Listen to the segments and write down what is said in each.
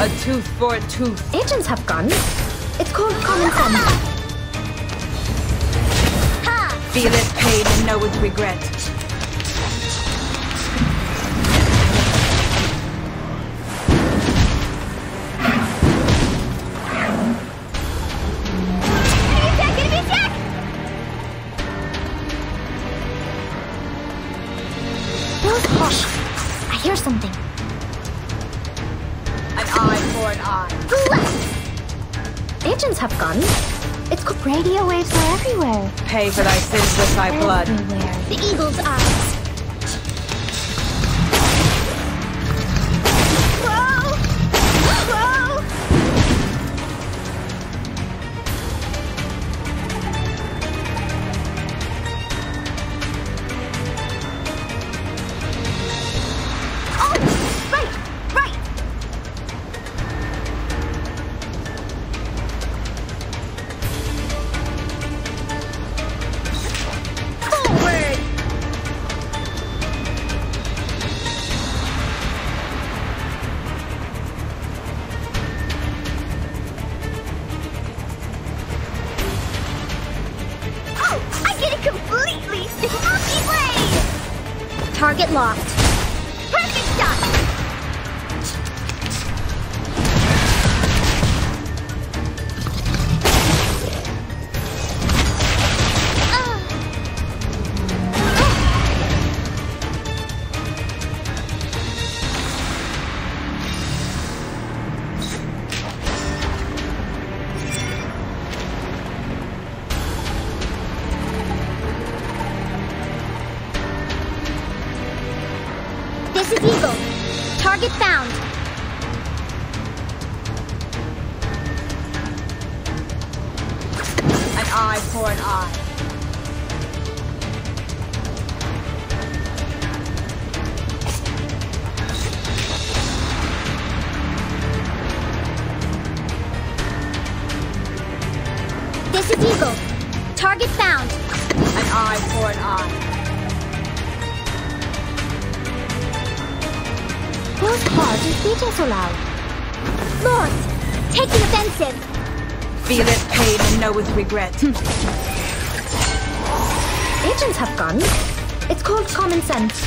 A tooth for a tooth. Agents have guns. It's called common sense. Feel its pain and know its regret. Pay for thy sins with thy blood. The eagle's eyes. Way! Whose heart is beating so loud? North, take the offensive. Feel its pain and know its regret. Hmm. Agents have guns. It's called common sense.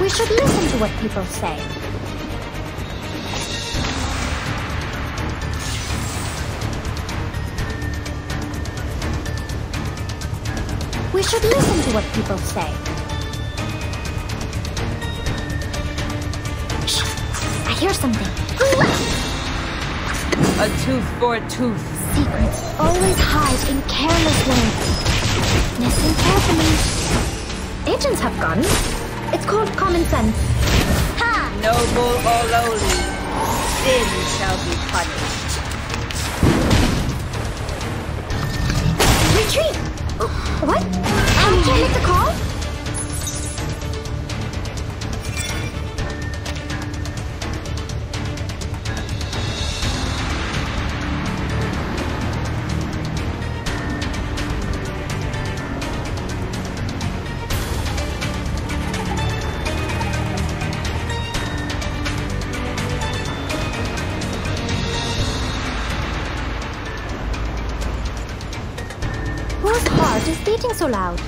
We should listen to what people say. We should listen to what people say. Shh! I hear something. A tooth for a tooth. Secrets always hide in careless ways. Listen carefully. Agents have guns. It's called common sense. Ha! Noble or lowly, sin shall be punished. Retreat! What? Um, I make the call? Heart so loud?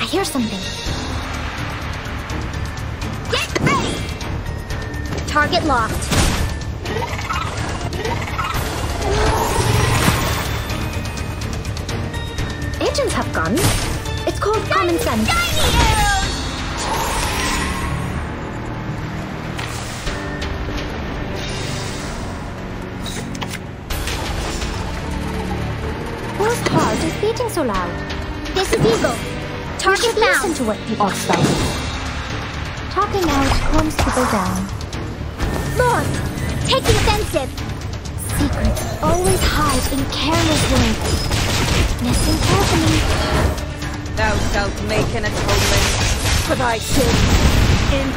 I hear something. Target locked. Agents have guns. It's called common sense. Whose heart is beating so loud? This is Eagle. You should listen to what people say. Talking out calms people down. Lord, take the offensive. Secrets always hide in careless ways. Listen carefully. Thou shalt make an atonement for thy sin in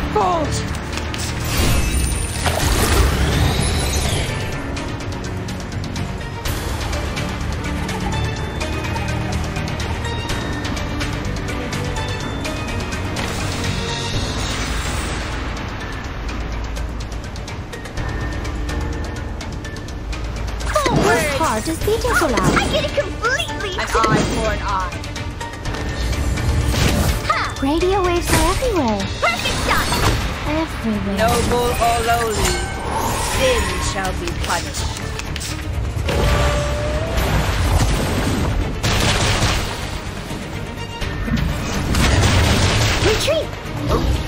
full. Whose heart is beating? I get it completely. An eye for an eye. Ha! Radio waves are everywhere. Perfect shot. Everywhere. Noble or lowly, sin shall be punished. Retreat! What?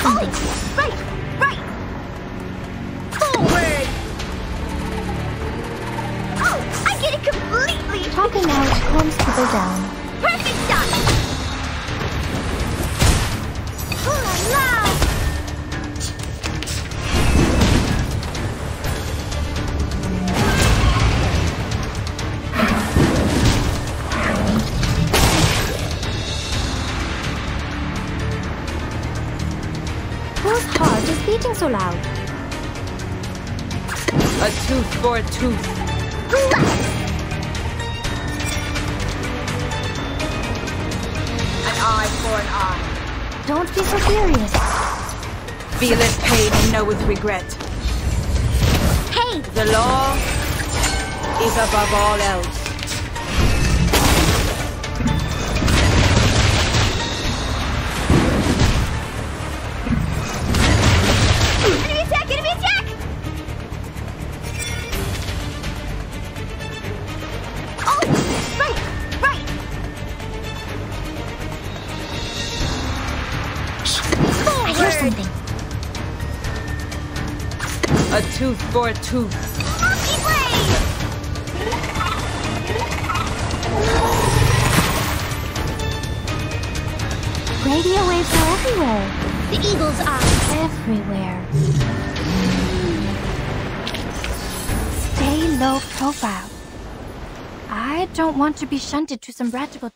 Something. Oh, right, right. Forward. Oh, I get it completely. Talking out calms people down. A tooth for a tooth. An eye for an eye. Don't be so serious. Feeleth pain and know with regret. Hey, The law is above all else. Tooth for a tooth. Monkey blade. Radio waves are everywhere. The eagle's eye. Everywhere. Stay low profile. I don't want to be shunted to some radical